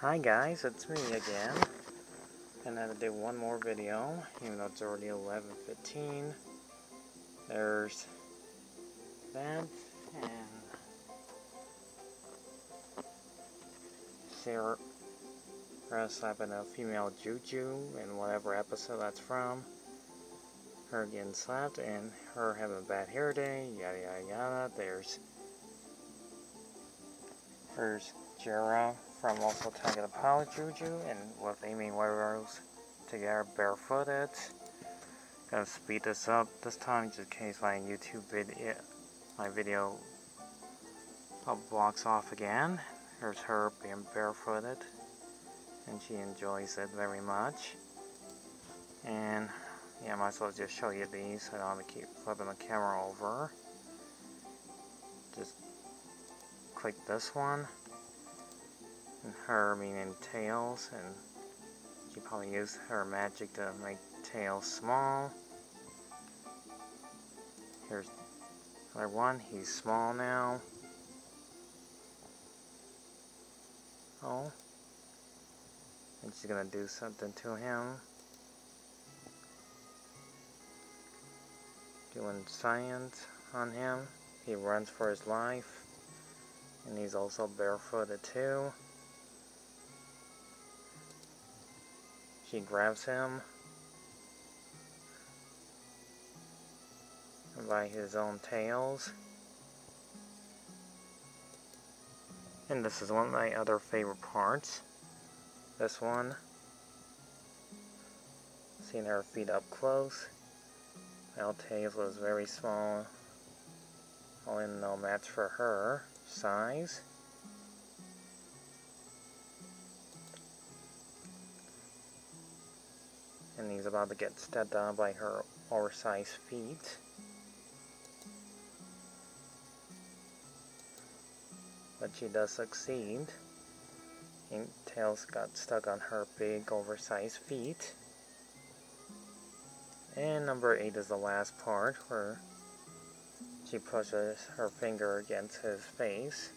Hi guys, it's me again. And I had to do one more video, even though it's already 11.15. There's that, and Sarah slapping a female Juju in whatever episode that's from. Her getting slapped, and her having a bad hair day, yada yada yada. There's there's Jeera from also Tiger the Power Juju and with Amy Warriors together barefooted. Gonna speed this up this time just in case my YouTube video eh, my video blocks off again. There's her being barefooted and she enjoys it very much. And yeah, I might as well just show you these I don't have to keep flipping the camera over. Just click this one and her meaning tails and she probably used her magic to make tails small. Here's another one. He's small now. Oh. And she's gonna do something to him. Doing science on him. He runs for his life. And he's also barefooted too She grabs him by his own tails. And this is one of my other favorite parts. This one. Seeing her feet up close. Tails was very small. Only no match for her size. About to get stepped on by her oversized feet. But she does succeed. And Tails got stuck on her big oversized feet. And number 8 is the last part where she pushes her finger against his face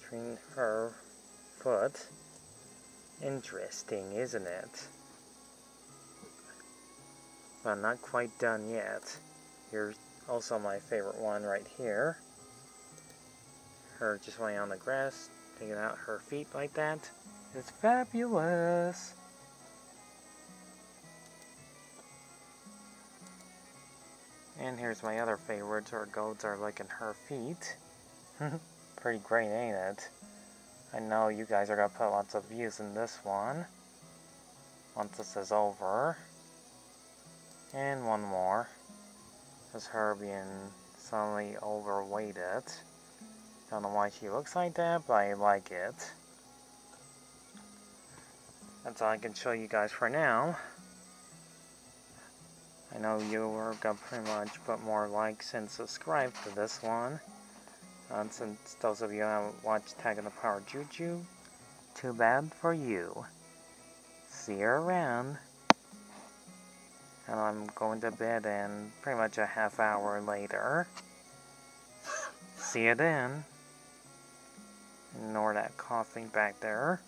between her foot. Interesting, isn't it? But I'm not quite done yet. Here's also my favorite one right here. Her just laying on the grass, taking out her feet like that. It's fabulous! And here's my other favorites, where goats are licking her feet. Pretty great, ain't it? I know you guys are to put lots of views in this one. Once this is over. And one more. Is her being suddenly overweighted. Don't know why she looks like that, but I like it. That's all I can show you guys for now. I know you are gonna pretty much put more likes and subscribe to this one. Uh, since those of you who haven't watched Tak of the Power Juju, too bad for you. See you around and I'm going to bed in pretty much a half hour later. See you then. Ignore that coughing back there.